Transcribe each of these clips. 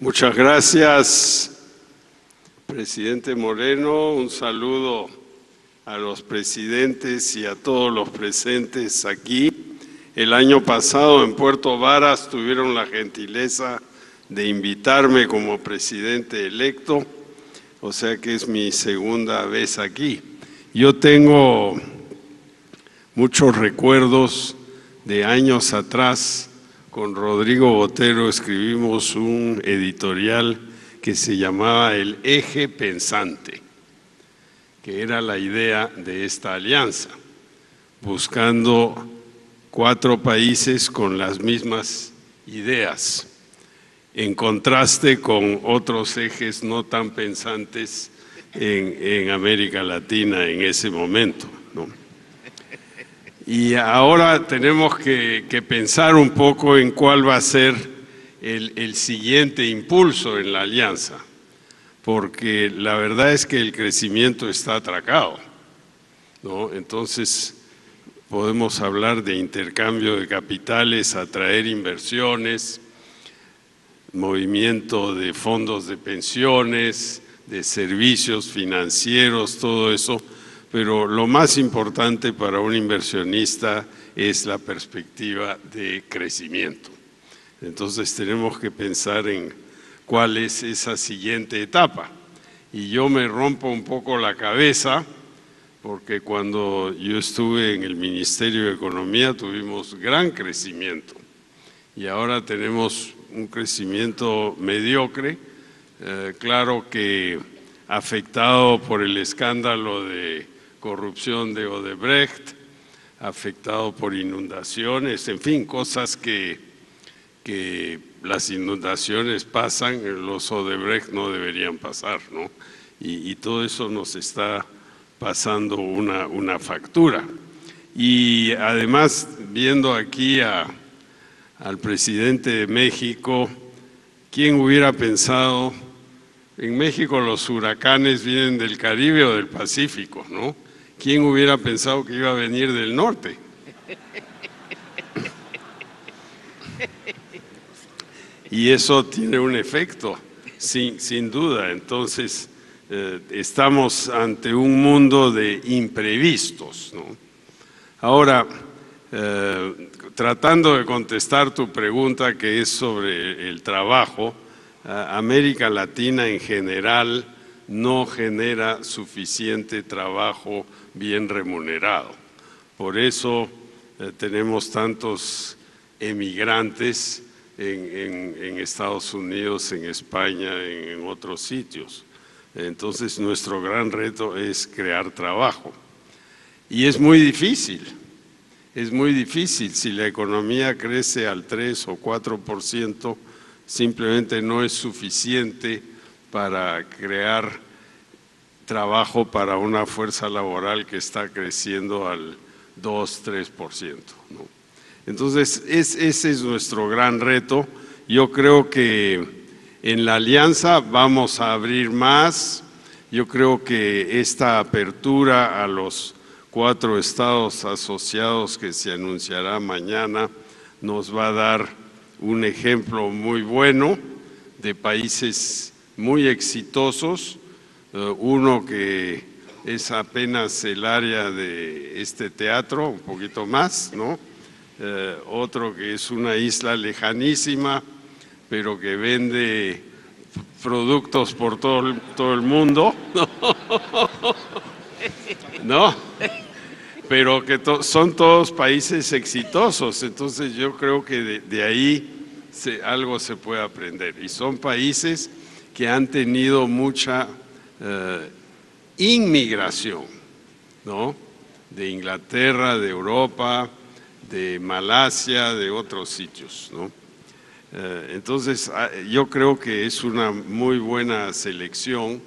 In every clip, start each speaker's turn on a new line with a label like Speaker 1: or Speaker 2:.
Speaker 1: Muchas gracias, presidente Moreno. Un saludo a los presidentes y a todos los presentes aquí. El año pasado en Puerto Varas tuvieron la gentileza de invitarme como presidente electo, o sea que es mi segunda vez aquí. Yo tengo muchos recuerdos de años atrás. Con Rodrigo Botero escribimos un editorial que se llamaba El Eje Pensante que era la idea de esta alianza, buscando cuatro países con las mismas ideas, en contraste con otros ejes no tan pensantes en, América Latina en ese momento. Y ahora tenemos que, pensar un poco en cuál va a ser el siguiente impulso en la alianza porque la verdad es que el crecimiento está atracado. ¿no? Entonces, podemos hablar de intercambio de capitales, atraer inversiones, movimiento de fondos de pensiones, de servicios financieros, todo eso, pero lo más importante para un inversionista es la perspectiva de crecimiento. Entonces tenemos que pensar en cuál es esa siguiente etapa. Y yo me rompo un poco la cabeza porque cuando yo estuve en el Ministerio de Economía tuvimos gran crecimiento y ahora tenemos un crecimiento mediocre, eh, claro que afectado por el escándalo de corrupción de Odebrecht, afectado por inundaciones, en fin, cosas que, que las inundaciones pasan, los Odebrecht no deberían pasar, ¿no? Y, todo eso nos está pasando una, una, factura. Y además, viendo aquí al presidente de México, ¿quién hubiera pensado? En México los huracanes vienen del Caribe o del Pacífico, ¿no? ¿Quién hubiera pensado que iba a venir del norte? y eso tiene un efecto, sin, sin duda. Entonces, eh, estamos ante un mundo de imprevistos. Ahora, eh, tratando de contestar tu pregunta que es sobre el trabajo, eh, América Latina en general no genera suficiente trabajo bien remunerado. Por eso tenemos tantos emigrantes en, Estados Unidos, en España, en, otros sitios. Entonces nuestro gran reto es crear trabajo. Y es muy difícil, es muy difícil. Si la economía crece al 3 o 4%, simplemente no es suficiente para crear trabajo para una fuerza laboral que está creciendo al 2, 3%. ¿no? Entonces, ese es nuestro gran reto. Yo creo que en la alianza vamos a abrir más. Yo creo que esta apertura a los cuatro estados asociados que se anunciará mañana nos va a dar un ejemplo muy bueno de países muy exitosos. Eh, uno que es apenas el área de este teatro, un poquito más, ¿no? Eh, otro que es una isla lejanísima, pero que vende productos por todo el, todo el mundo, ¿no? Pero que son todos países exitosos, entonces yo creo que de, ahí algo se puede aprender. Y son países que han tenido mucha eh, inmigración, ¿no? De Inglaterra, de Europa, de Malasia, de otros sitios. ¿no? Eh, entonces, ah, yo creo que es una muy buena selección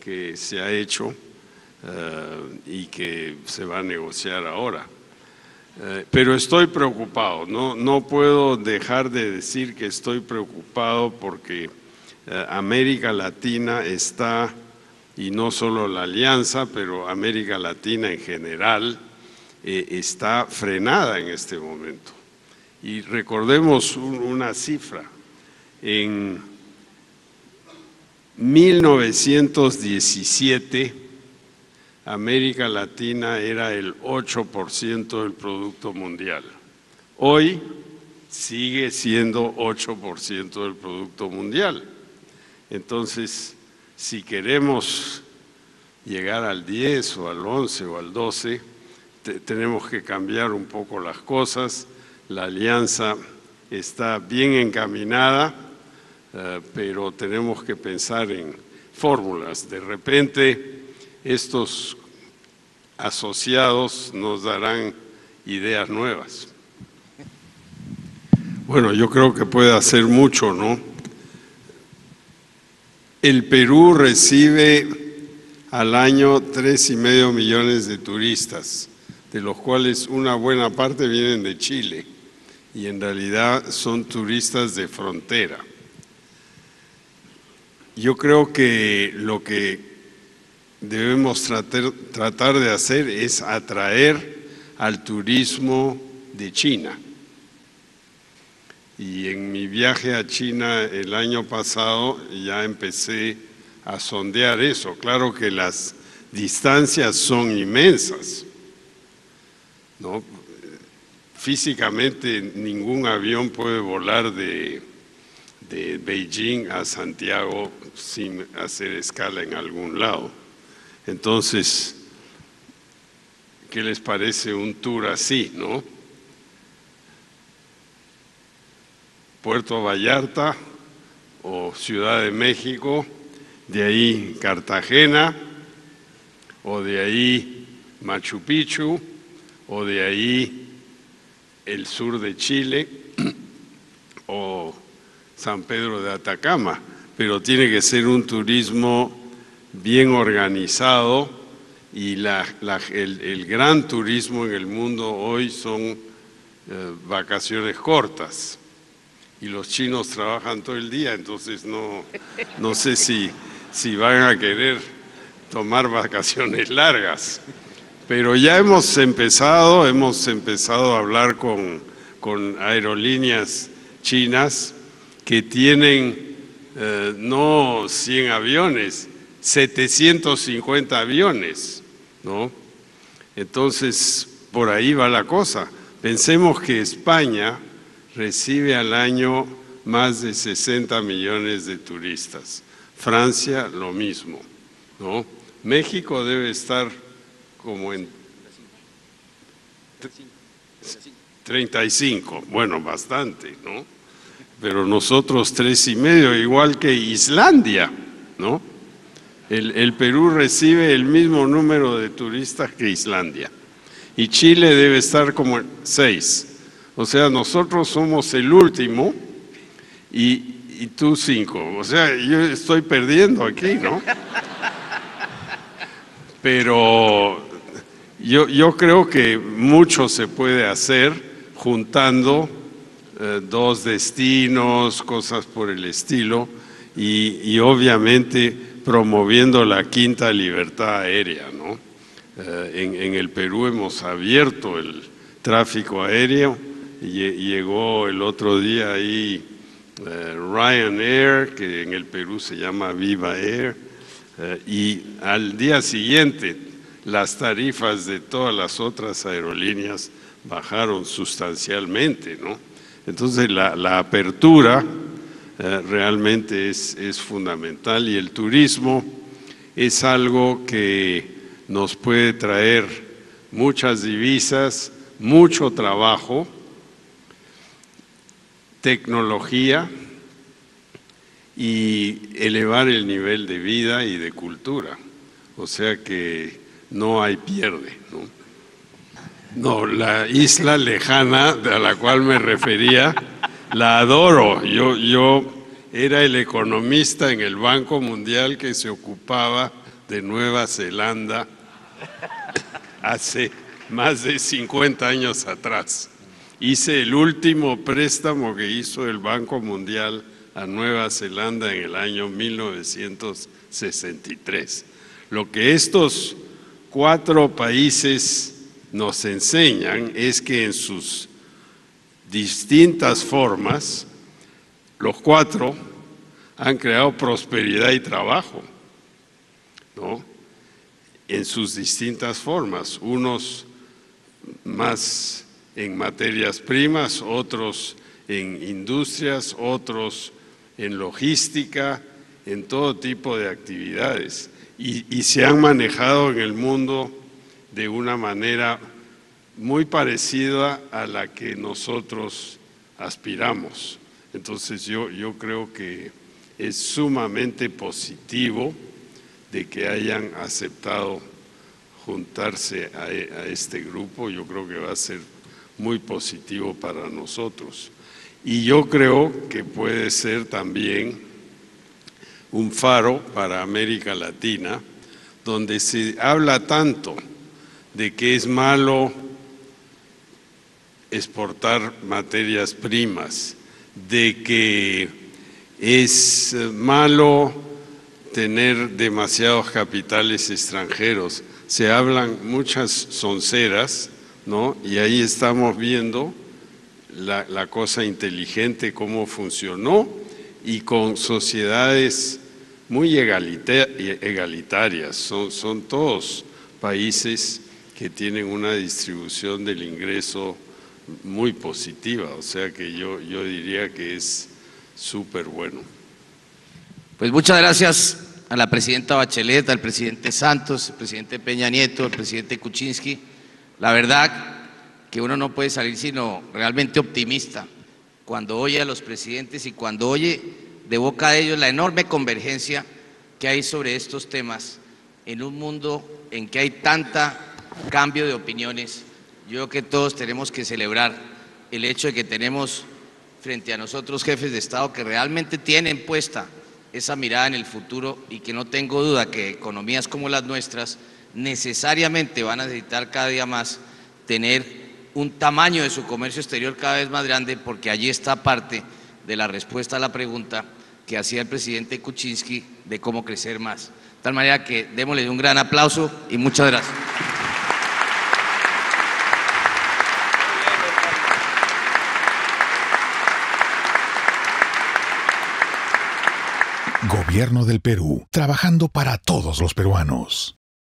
Speaker 1: que se ha hecho eh, y que se va a negociar ahora. Pero estoy preocupado, no, no puedo dejar de decir que estoy preocupado porque América Latina está, y no solo la alianza, pero América Latina en general, eh, está frenada en este momento. Y recordemos una cifra, en 1917 América Latina era el 8% del Producto Mundial. Hoy sigue siendo 8% del Producto Mundial. Entonces, si queremos llegar al 10 o al 11 o al 12, tenemos que cambiar un poco las cosas. La alianza está bien encaminada, eh, pero tenemos que pensar en fórmulas. De repente, estos asociados nos darán ideas nuevas. Bueno, yo creo que puede hacer mucho, ¿no? El Perú recibe al año tres y medio millones de turistas, de los cuales una buena parte vienen de Chile y en realidad son turistas de frontera. Yo creo que lo que debemos tratar, tratar de hacer es atraer al turismo de China y en mi viaje a China el año pasado ya empecé a sondear eso. Claro que las distancias son inmensas. ¿no? Físicamente ningún avión puede volar de, de Beijing a Santiago sin hacer escala en algún lado. Entonces, ¿qué les parece un tour así, no? Puerto Vallarta o Ciudad de México, de ahí Cartagena, o de ahí Machu Picchu, o de ahí el sur de Chile, o San Pedro de Atacama, pero tiene que ser un turismo bien organizado y el, gran turismo en el mundo hoy son eh, vacaciones cortas y los chinos trabajan todo el día, entonces no, no sé si, si van a querer tomar vacaciones largas. Pero ya hemos empezado, hemos empezado a hablar con, con aerolíneas chinas que tienen eh, no 100 aviones, 750 aviones, ¿no? Entonces, por ahí va la cosa. Pensemos que España recibe al año más de 60 millones de turistas. Francia lo mismo, ¿no? México debe estar como en 35, bueno, bastante, ¿no? Pero nosotros tres y medio, igual que Islandia, ¿no? El, el Perú recibe el mismo número de turistas que Islandia. Y Chile debe estar como en seis. O sea, nosotros somos el último y, tú cinco. O sea, yo estoy perdiendo aquí, ¿no? Pero yo, yo creo que mucho se puede hacer juntando eh, dos destinos, cosas por el estilo, y, obviamente promoviendo la quinta libertad aérea, ¿no? Eh, en, en el Perú hemos abierto el tráfico aéreo llegó el otro día ahí eh, Ryanair, que en el Perú se llama Viva Air, eh, y al día siguiente las tarifas de todas las otras aerolíneas bajaron sustancialmente, ¿no? Entonces la, apertura eh, realmente es, es fundamental y el turismo es algo que nos puede traer muchas divisas, mucho trabajo, tecnología y elevar el nivel de vida y de cultura. O sea que no hay pierde. ¿no? la isla lejana a la cual me refería, la adoro. Yo, yo era el economista en el Banco Mundial que se ocupaba de Nueva Zelanda hace más de 50 años atrás. Hice el último préstamo que hizo el Banco Mundial a Nueva Zelanda en el año 1963. Lo que estos cuatro países nos enseñan es que en sus distintas formas, los cuatro han creado prosperidad y trabajo, ¿no? En sus distintas formas, unos más en materias primas, otros en industrias, otros en logística, en todo tipo de actividades. Y, se han manejado en el mundo de una manera muy parecida a la que nosotros aspiramos. Entonces yo, yo creo que es sumamente positivo de que hayan aceptado juntarse a, a este grupo. Yo creo que va a ser muy positivo para nosotros. Y yo creo que puede ser también un faro para América Latina, donde se habla tanto de que es malo exportar materias primas, de que es malo tener demasiados capitales extranjeros. Se hablan muchas sonceras, ¿no? Y ahí estamos viendo la, cosa inteligente, cómo funcionó y con sociedades muy egalitarias. Son, son todos países que tienen una distribución del ingreso muy positiva, o sea que yo, yo diría que es súper bueno.
Speaker 2: Pues muchas gracias a la presidenta Bachelet, al presidente Santos, al presidente Peña Nieto, al presidente Kuczynski. La verdad que uno no puede salir sino realmente optimista cuando oye a los presidentes y cuando oye de boca de ellos la enorme convergencia que hay sobre estos temas en un mundo en que hay tanta cambio de opiniones. Yo creo que todos tenemos que celebrar el hecho de que tenemos frente a nosotros jefes de Estado que realmente tienen puesta esa mirada en el futuro y que no tengo duda que economías como las nuestras necesariamente van a necesitar cada día más tener un tamaño de su comercio exterior cada vez más grande porque allí está parte de la respuesta a la pregunta que hacía el presidente Kuczynski de cómo crecer más. De tal manera que démosle un gran aplauso y muchas gracias.
Speaker 3: Gobierno del Perú, trabajando para todos los peruanos.